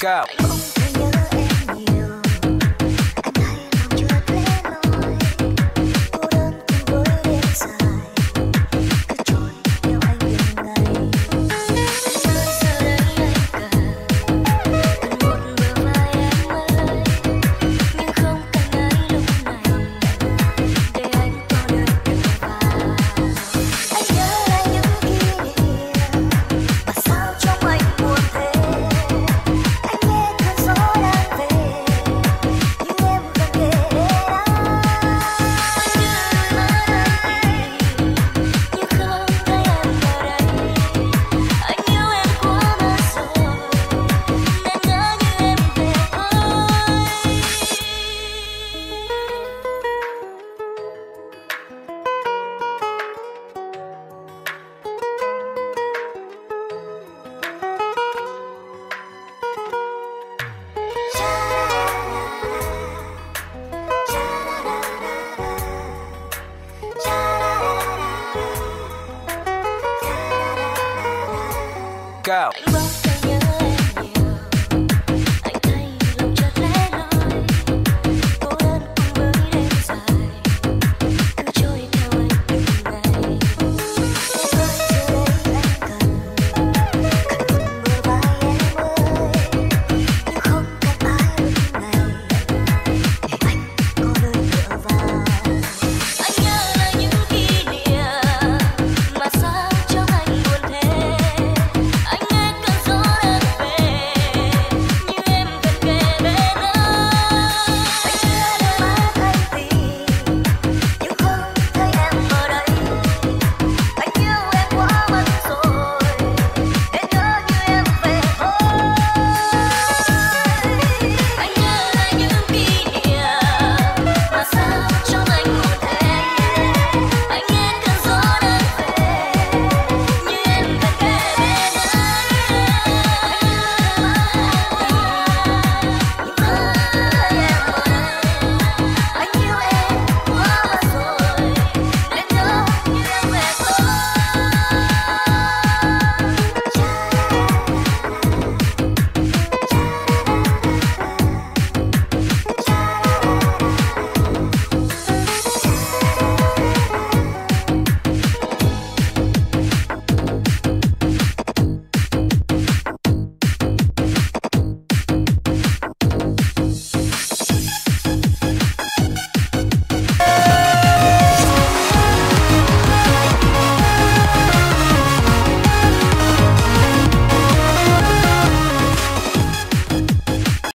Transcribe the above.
Go. out.